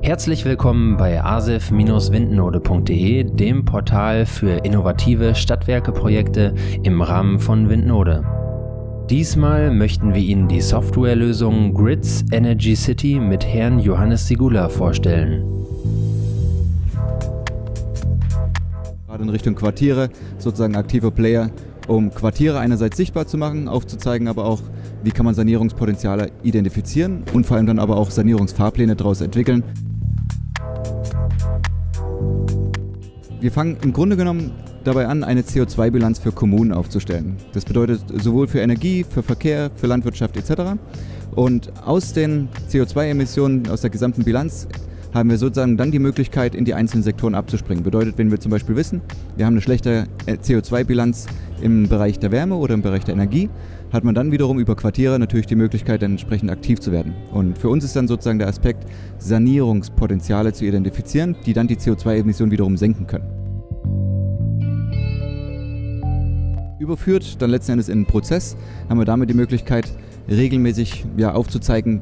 Herzlich willkommen bei asif-windnode.de, dem Portal für innovative Stadtwerkeprojekte im Rahmen von Windnode. Diesmal möchten wir Ihnen die Softwarelösung Grids Energy City mit Herrn Johannes Sigula vorstellen. Gerade in Richtung Quartiere, sozusagen aktive Player, um Quartiere einerseits sichtbar zu machen, aufzuzeigen, aber auch, wie kann man Sanierungspotenziale identifizieren und vor allem dann aber auch Sanierungsfahrpläne daraus entwickeln. Wir fangen im Grunde genommen dabei an, eine CO2-Bilanz für Kommunen aufzustellen. Das bedeutet sowohl für Energie, für Verkehr, für Landwirtschaft etc. Und aus den CO2-Emissionen, aus der gesamten Bilanz, haben wir sozusagen dann die Möglichkeit, in die einzelnen Sektoren abzuspringen. Bedeutet, wenn wir zum Beispiel wissen, wir haben eine schlechte CO2-Bilanz im Bereich der Wärme oder im Bereich der Energie, hat man dann wiederum über Quartiere natürlich die Möglichkeit, dann entsprechend aktiv zu werden. Und für uns ist dann sozusagen der Aspekt, Sanierungspotenziale zu identifizieren, die dann die CO2-Emissionen wiederum senken können. Überführt dann letzten Endes in einen Prozess, haben wir damit die Möglichkeit, regelmäßig ja, aufzuzeigen,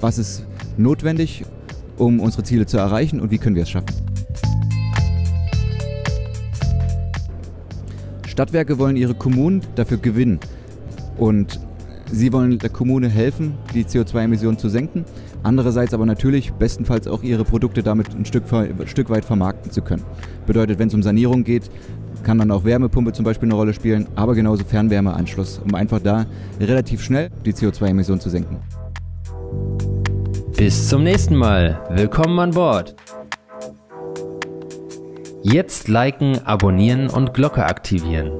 was ist notwendig, um unsere Ziele zu erreichen und wie können wir es schaffen. Stadtwerke wollen ihre Kommunen dafür gewinnen. Und sie wollen der Kommune helfen, die CO2-Emissionen zu senken. Andererseits aber natürlich bestenfalls auch ihre Produkte damit ein Stück, Stück weit vermarkten zu können. Bedeutet, wenn es um Sanierung geht, kann dann auch Wärmepumpe zum Beispiel eine Rolle spielen, aber genauso Fernwärmeanschluss, um einfach da relativ schnell die CO2-Emissionen zu senken. Bis zum nächsten Mal. Willkommen an Bord. Jetzt liken, abonnieren und Glocke aktivieren.